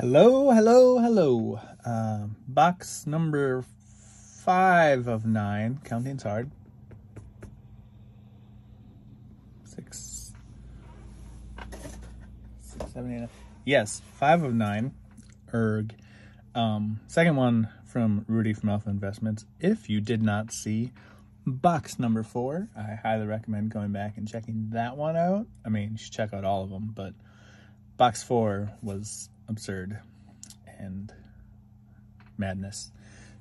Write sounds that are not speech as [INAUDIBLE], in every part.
Hello, hello, hello. Uh, box number five of nine. Counting's hard. Six, six, seven, eight. Yes, five of nine. Erg. Um, second one from Rudy from Alpha Investments. If you did not see box number four, I highly recommend going back and checking that one out. I mean, you should check out all of them, but box four was absurd and madness.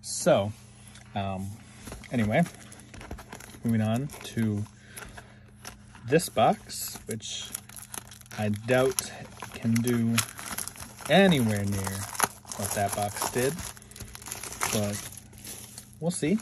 So, um, anyway, moving on to this box, which I doubt can do anywhere near what that box did, but we'll see.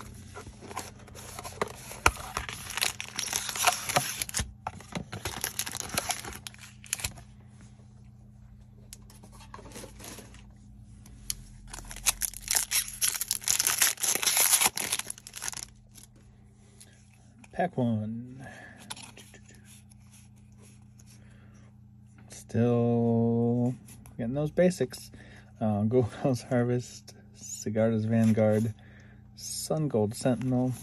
Pack one. Still getting those basics. Uh, [LAUGHS] Gold House Harvest, Sigarda's Vanguard, Sungold Sentinel,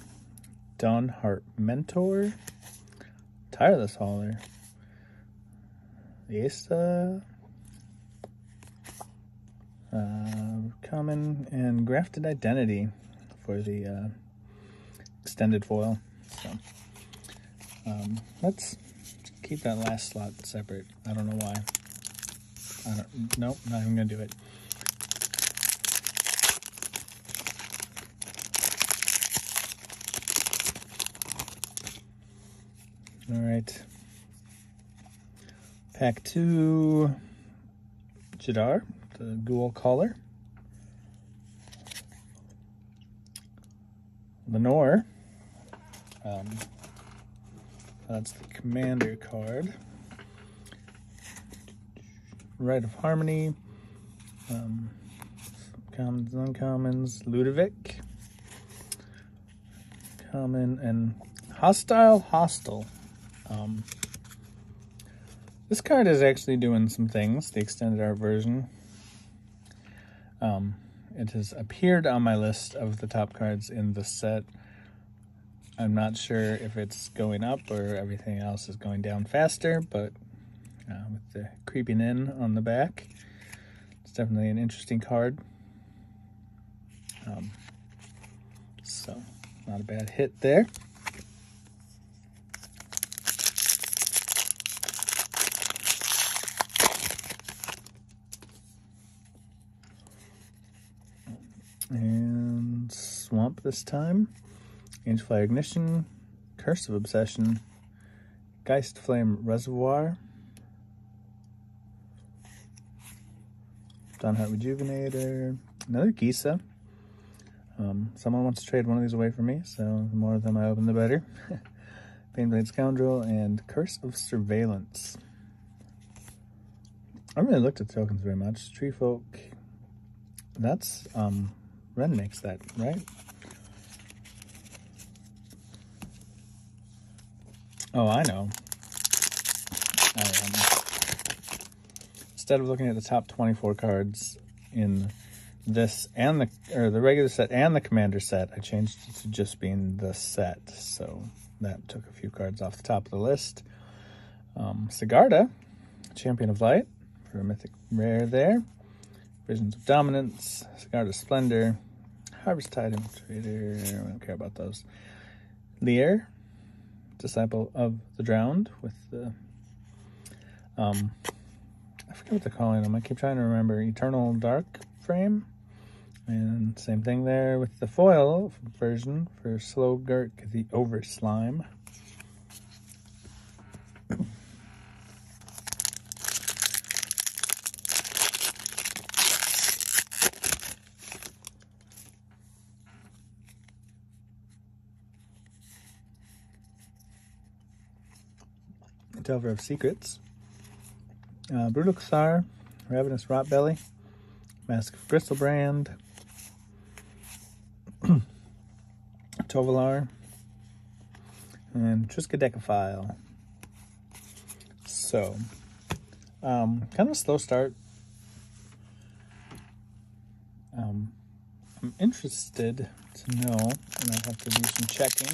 Dawnhart Mentor, Tireless Hauler, Asa, uh, Common, and Grafted Identity for the uh, extended foil. So um, let's keep that last slot separate. I don't know why. I don't. Nope, not even gonna do it. All right. Pack two. Jadar, the Ghoul Caller. Leinore. Um, that's the commander card. Rite of Harmony. Um, commons, uncommons. Ludovic. Common and Hostile Hostel. Um, this card is actually doing some things, the extended art version. Um, it has appeared on my list of the top cards in the set. I'm not sure if it's going up or everything else is going down faster, but uh, with the Creeping Inn on the back, it's definitely an interesting card. Um, so, not a bad hit there. And Swamp this time. Angelfire Ignition, Curse of Obsession, Geistflame Reservoir, Dawnheart Rejuvenator, another Gisa. Um, someone wants to trade one of these away from me, so the more of them I open, the better. [LAUGHS] Painblade Scoundrel and Curse of Surveillance. I haven't really looked at tokens very much. Treefolk, that's, um, Wrenn makes that, right? Oh, I know. Um, instead of looking at the top 24 cards in this and the or the regular set and the commander set, I changed it to just being the set. So that took a few cards off the top of the list. Um, Sigarda, Champion of Light for a mythic rare there. Visions of Dominance, Sigarda Splendor, Harvesttide Infiltrator, I don't care about those. Lier, Disciple of the Drowned with the, um, I forget what they're calling them. I keep trying to remember. Eternal Dark Frame. And same thing there with the foil version for Slow Gurk, the Over Slime. Delver of Secrets. Uh, Ravenous Rotbelly, Mask of Griselbrand, [CLEARS THROAT] Tovolar, and Triskaidekaphile. So, um, kind of a slow start. Um, I'm interested to know, and I'll have to do some checking,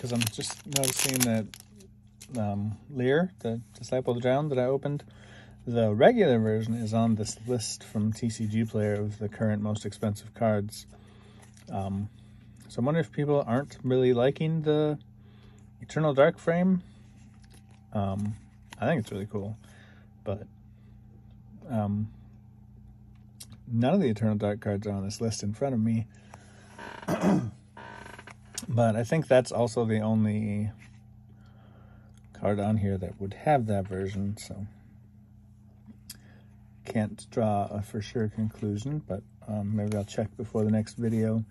because I'm just noticing that um, Lier, the Disciple of the Drowned that I opened, the regular version is on this list from TCGplayer of the current most expensive cards. Um, so I wonder if people aren't really liking the Eternal Dark frame. Um, I think it's really cool, but um, none of the Eternal Dark cards are on this list in front of me. [CLEARS THROAT] but I think that's also the only card on here that would have that version, so can't draw a for sure conclusion, but um, maybe I'll check before the next video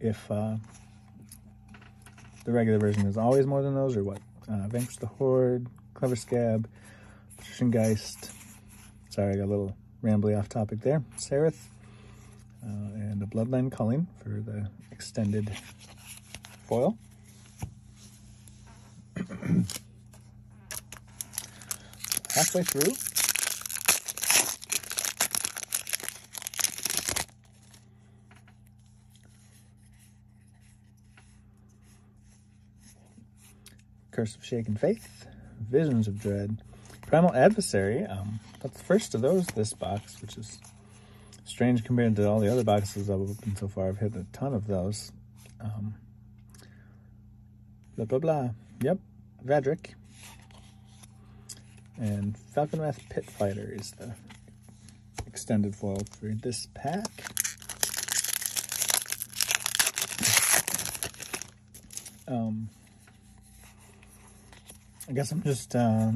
if uh, the regular version is always more than those or what. Uh, Vanquish the Horde, Cleaver Skaab, Patrician Geist. Sorry, I got a little rambly off topic there. Saryth, uh, and a Bloodline Culling for the extended foil. [CLEARS THROAT] Halfway through, Curse of Shaken Faith, Visions of Dread, Primal Adversary. Um, that's the first of those this box, which is strange compared to all the other boxes I've opened so far. I've hit a ton of those. Um, blah, blah, blah. Yep, Vadrik. And Falkenrath Pit Fighter is the extended foil for this pack. Um, I guess I'm just uh,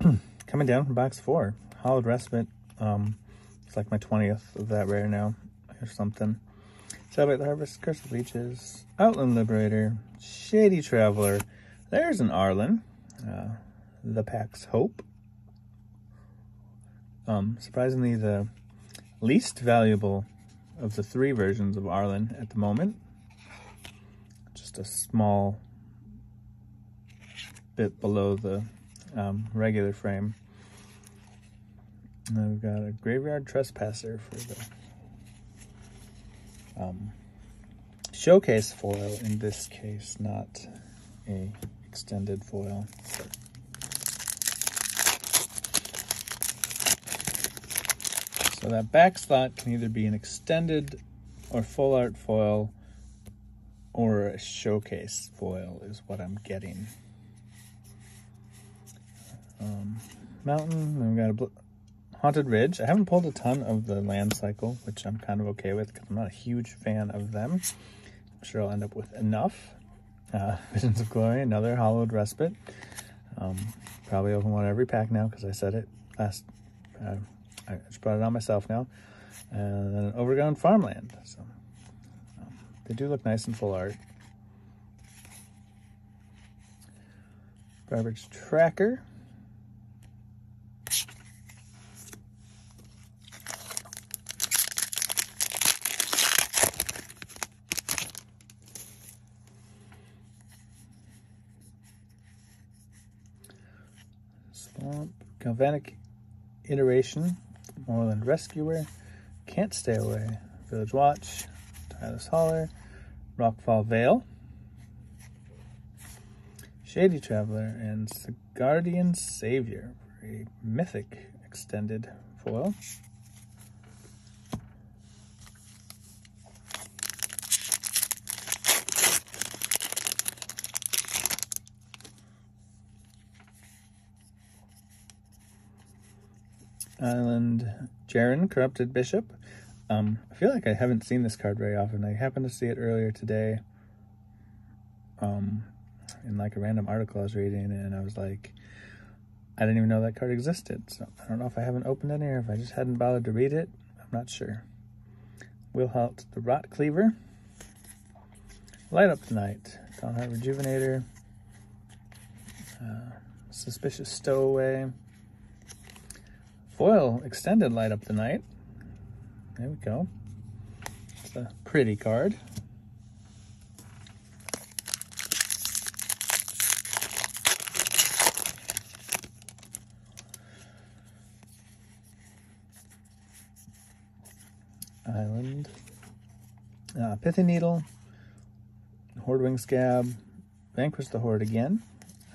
[CLEARS THROAT] coming down from box four. Hallowed Respite. Um, it's like my 20th of that rare now or something. Celebrate the Harvest, Curse of Leeches, Outland Liberator, Shady Traveler. There's an Arlinn. Uh, the Pack's Hope. Um, surprisingly, the least valuable of the three versions of Arlinn at the moment. Just a small bit below the um, regular frame. And we've got a Graveyard Trespasser for the um, showcase foil in this case, not a extended foil. So that back slot can either be an extended or full art foil or a showcase foil is what I'm getting um, mountain. Then we got a haunted ridge. I haven't pulled a ton of the land cycle, which I'm kind of okay with because I'm not a huge fan of them. I'm sure I'll end up with enough. Uh, [LAUGHS] Visions of Glory, another hallowed respite. Um, probably open one every pack now because I said it last. Uh, I just brought it on myself now. And then an overgrown farmland. So um, they do look nice in full art. Garbage tracker. Swamp, Galvanic Iteration, Moorland Rescuer, Can't Stay Away, Village Watch, Tireless Hauler, Rockfall Vale, Shady Traveler, and Guardian Savior a mythic extended foil. Island Jerren, Corrupted Bishop. Um, I feel like I haven't seen this card very often. I happened to see it earlier today um, in like a random article I was reading, and I was like, I didn't even know that card existed. So I don't know if I haven't opened it or if I just hadn't bothered to read it. I'm not sure. Wilhelt the Rotcleaver. Light Up the Night. Dawnhart Rejuvenator. Uh, Suspicious Stowaway. Foil extended light up the night. There we go. It's a pretty card. Island. Uh, Pithy Needle, Hordewing Skaab, Vanquish the Horde again.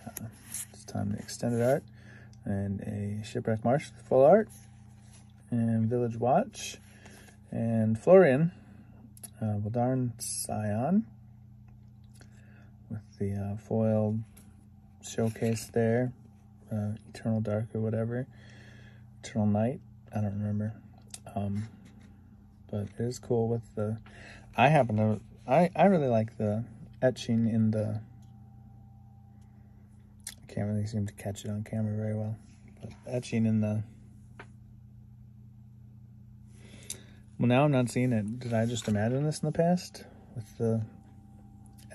Uh, it's time to extended art. And a Shipwreck Marsh full art. And Village Watch. And Florian, uh, Voldaren Scion. With the uh, foil showcase there. Uh, Eternal Dark or whatever. Eternal Night. I don't remember. Um, but it is cool with the, I happen to, I, I really like the etching in the, Can't really seem to catch it on camera very well, but etching in the, well now I'm not seeing it. Did I just imagine this in the past with the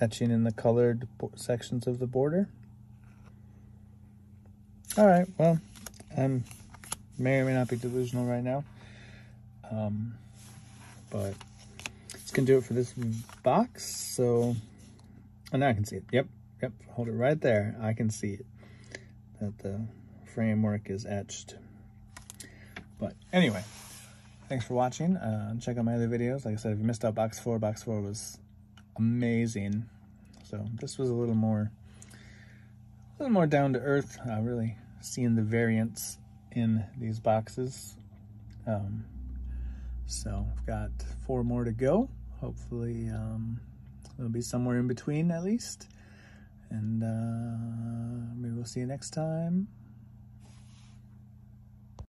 etching in the colored sections of the border? All right, well, I'm may or may not be delusional right now. Um, but it's gonna do it for this box. So, and oh, now I can see it. Yep, yep. Hold it right there. I can see it. That the framework is etched. But anyway, thanks for watching. Uh, check out my other videos. Like I said, if you missed out box four, box four was amazing. So this was a little more, a little more down to earth. Uh, really seeing the variance in these boxes. Um, so I've got four more to go. Hopefully um, it'll be somewhere in between at least. And uh, maybe we'll see you next time.